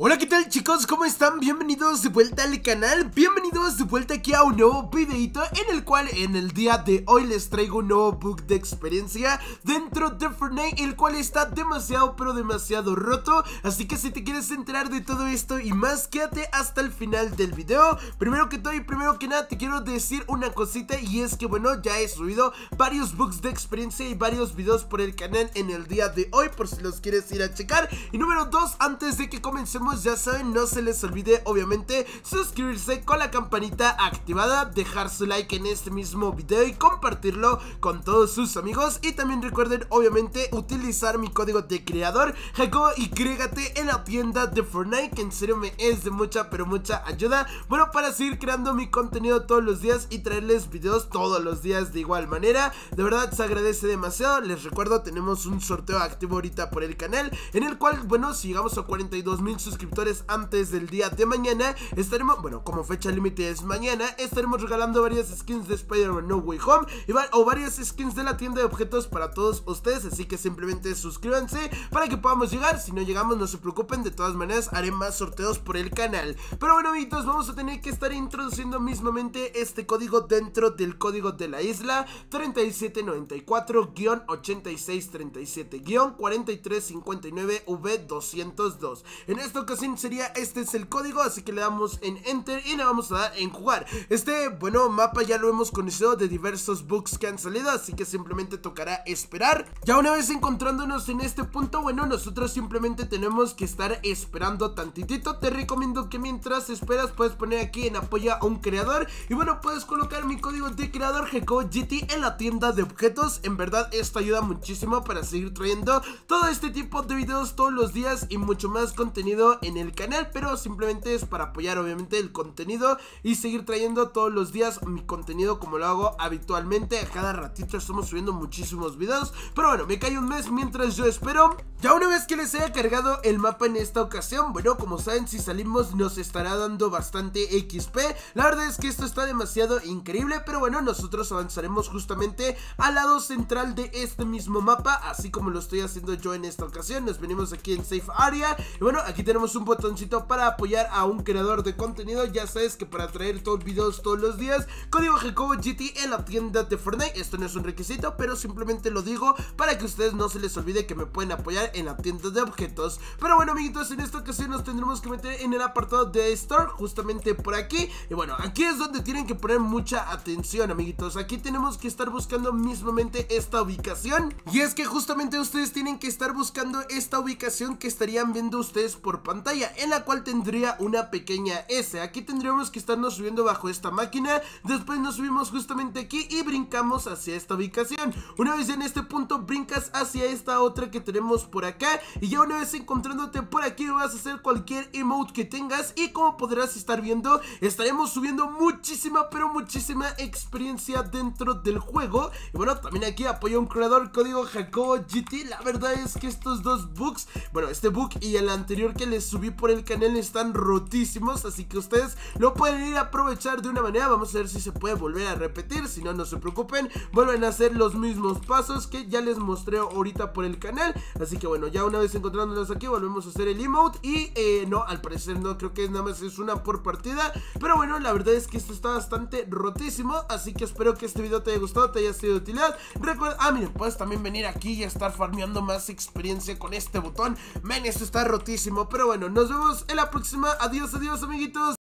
Hola qué tal chicos, ¿cómo están? Bienvenidos de vuelta al canal, bienvenidos de vuelta aquí a un nuevo videito en el cual en el día de hoy les traigo un nuevo book de experiencia dentro de Fortnite el cual está demasiado pero demasiado roto. Así que si te quieres enterar de todo esto y más quédate hasta el final del video. Primero que todo y primero que nada te quiero decir una cosita y es que bueno ya he subido varios books de experiencia y varios videos por el canal en el día de hoy por si los quieres ir a checar. Y número dos antes de que comencemos ya saben, no se les olvide obviamente suscribirse con la campanita activada, dejar su like en este mismo video y compartirlo con todos sus amigos. Y también recuerden obviamente utilizar mi código de creador Jacobo y créate en la tienda de Fortnite que en serio me es de mucha pero mucha ayuda. Bueno para seguir creando mi contenido todos los días y traerles videos todos los días de igual manera de verdad se agradece demasiado. Les recuerdo tenemos un sorteo activo ahorita por el canal en el cual bueno si llegamos a 42 mil suscriptores suscriptores antes del día de mañana. Estaremos, bueno, como fecha límite es mañana Estaremos regalando varias skins de Spider-Man No Way Home y O varias skins de la tienda de objetos para todos ustedes Así que simplemente suscríbanse para que podamos llegar. Si no llegamos no se preocupen, de todas maneras haré más sorteos por el canal. Pero bueno amiguitos, vamos a tener que estar introduciendo mismamente este código dentro del código de la isla 3794-8637-4359V202 En esto sería este es el código, así que le damos en enter y le vamos a dar en jugar. Este, bueno, mapa ya lo hemos conocido de diversos bugs que han salido, así que simplemente tocará esperar. Ya una vez encontrándonos en este punto, bueno, nosotros simplemente tenemos que estar esperando tantitito. Te recomiendo que mientras esperas puedes poner aquí en apoyo a un creador y bueno, puedes colocar mi código de creador GT en la tienda de objetos. En verdad esto ayuda muchísimo para seguir trayendo todo este tipo de videos todos los días y mucho más contenido en el canal, pero simplemente es para apoyar obviamente el contenido y seguir trayendo todos los días mi contenido como lo hago habitualmente. A cada ratito estamos subiendo muchísimos videos, pero bueno, me cae un mes mientras yo espero. Ya una vez que les haya cargado el mapa en esta ocasión, bueno, como saben, si salimos nos estará dando bastante XP. La verdad es que esto está demasiado increíble, pero bueno, nosotros avanzaremos justamente al lado central de este mismo mapa, así como lo estoy haciendo yo en esta ocasión. Nos venimos aquí en Safe Area y bueno, aquí tenemos un botoncito para apoyar a un creador de contenido. Ya sabes que para traer todos videos todos los días, código Jacobo GT en la tienda de Fortnite. Esto no es un requisito, pero simplemente lo digo para que ustedes no se les olvide que me pueden apoyar en la tienda de objetos. Pero bueno, amiguitos, en esta ocasión nos tendremos que meter en el apartado de Store, justamente por aquí. Y bueno, aquí es donde tienen que poner mucha atención, amiguitos. Aquí tenemos que estar buscando mismamente esta ubicación. Y es que justamente ustedes tienen que estar buscando esta ubicación que estarían viendo ustedes por pantalla en la cual tendría una pequeña S. Aquí tendríamos que estarnos subiendo bajo esta máquina, después nos subimos justamente aquí y brincamos hacia esta ubicación. Una vez en este punto brincas hacia esta otra que tenemos por acá y ya una vez encontrándote por aquí vas a hacer cualquier emote que tengas y como podrás estar viendo estaremos subiendo muchísima pero muchísima experiencia dentro del juego. Y bueno, también aquí apoya un creador código Jacobo GT. La verdad es que estos dos books, bueno, este book y el anterior que les subí por el canal están rotísimos, así que ustedes lo pueden ir a aprovechar de una manera. Vamos a ver si se puede volver a repetir, si no, no se preocupen. Vuelven a hacer los mismos pasos que ya les mostré ahorita por el canal. Así que bueno, ya una vez encontrándolos aquí, volvemos a hacer el emote. Y eh, no, al parecer no, creo que nada más es una por partida. Pero bueno, la verdad es que esto está bastante rotísimo. Así que espero que este video te haya gustado, te haya sido de utilidad. Recuerda, ah, miren, puedes también venir aquí y estar farmeando más experiencia con este botón. Men, esto está rotísimo, pero bueno nos vemos en la próxima. Adiós, adiós, amiguitos.